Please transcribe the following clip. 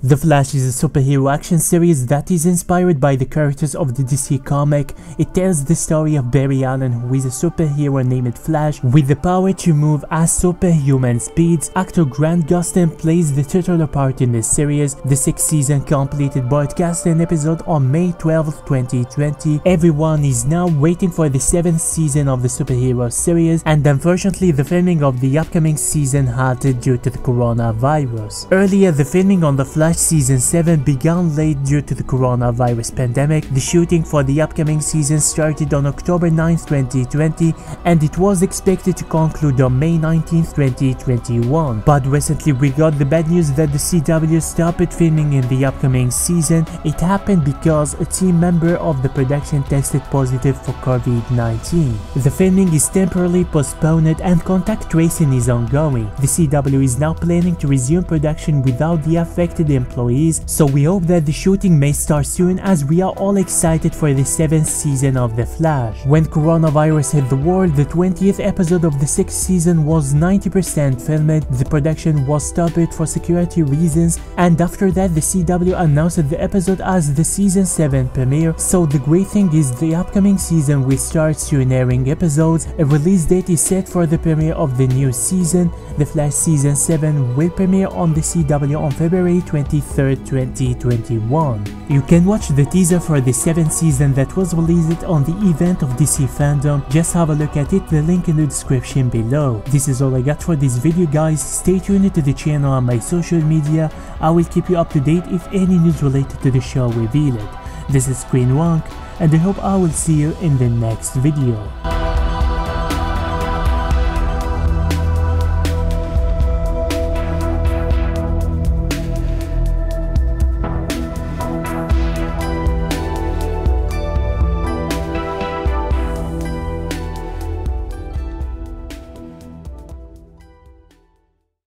The Flash is a superhero action series that is inspired by the characters of the DC comic. It tells the story of Barry Allen who is a superhero named Flash with the power to move at superhuman speeds. Actor Grant Gustin plays the titular part in this series. The sixth season completed broadcasting episode on May 12, 2020. Everyone is now waiting for the seventh season of the superhero series and unfortunately the filming of the upcoming season halted due to the coronavirus. Earlier the filming on the Flash Flash Season 7 began late due to the coronavirus pandemic. The shooting for the upcoming season started on October 9, 2020 and it was expected to conclude on May 19, 2021. But recently we got the bad news that the CW stopped filming in the upcoming season. It happened because a team member of the production tested positive for COVID-19. The filming is temporarily postponed and contact tracing is ongoing. The CW is now planning to resume production without the affected employees, so we hope that the shooting may start soon as we are all excited for the 7th season of The Flash. When coronavirus hit the world, the 20th episode of the 6th season was 90% filmed, the production was stopped for security reasons, and after that the CW announced the episode as the season 7 premiere, so the great thing is the upcoming season will start soon airing episodes, a release date is set for the premiere of the new season, The Flash season 7 will premiere on the CW on February 20 23rd, 2021. You can watch the teaser for the 7th season that was released on the event of DC FanDome, just have a look at it, the link in the description below. This is all I got for this video guys, stay tuned to the channel and my social media, I will keep you up to date if any news related to the show revealed. This is Screen Rank, and I hope I will see you in the next video.